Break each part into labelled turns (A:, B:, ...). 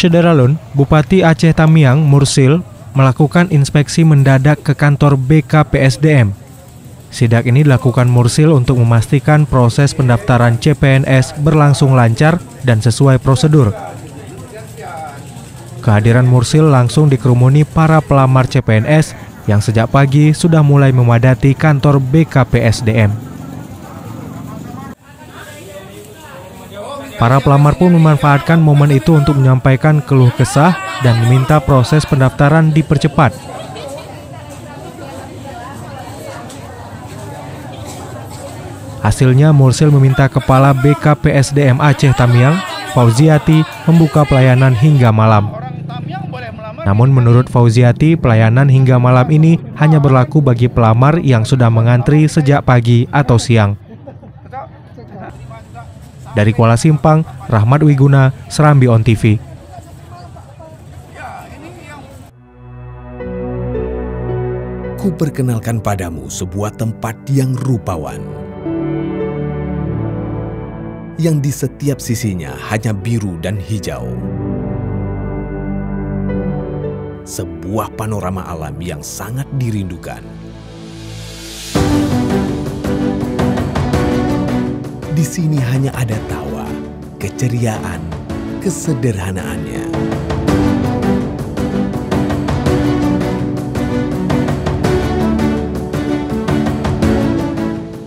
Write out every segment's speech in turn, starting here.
A: Syederalun, Bupati Aceh Tamiang, Mursil, melakukan inspeksi mendadak ke kantor BKPSDM. Sidak ini dilakukan Mursil untuk memastikan proses pendaftaran CPNS berlangsung lancar dan sesuai prosedur. Kehadiran Mursil langsung dikerumuni para pelamar CPNS yang sejak pagi sudah mulai memadati kantor BKPSDM. Para pelamar pun memanfaatkan momen itu untuk menyampaikan keluh kesah dan meminta proses pendaftaran dipercepat. Hasilnya, Mursil meminta Kepala BKPSDM Aceh Tamiang, Fauziati, membuka pelayanan hingga malam. Namun menurut Fauziati, pelayanan hingga malam ini hanya berlaku bagi pelamar yang sudah mengantri sejak pagi atau siang. Dari Kuala Simpang, Rahmat Wiguna, Serambi On TV.
B: Ku perkenalkan padamu sebuah tempat yang rupawan. Yang di setiap sisinya hanya biru dan hijau. Sebuah panorama alam yang sangat dirindukan. Di sini hanya ada tawa, keceriaan, kesederhanaannya.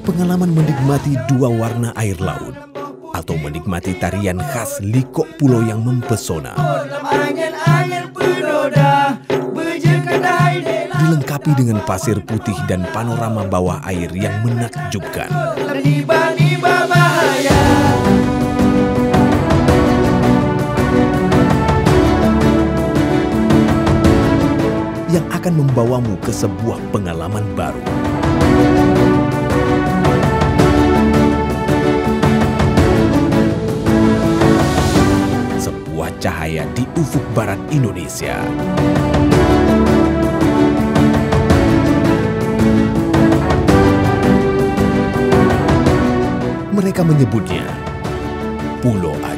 B: Pengalaman menikmati dua warna air laut atau menikmati tarian khas likok pulau yang mempesona. Dilengkapi dengan pasir putih dan panorama bawah air yang menakjubkan. Yang akan membawamu ke sebuah pengalaman baru. Sebuah cahaya di ufuk barat Indonesia. Mereka menyebutnya Pulau.